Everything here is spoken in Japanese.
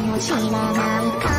も知らないか。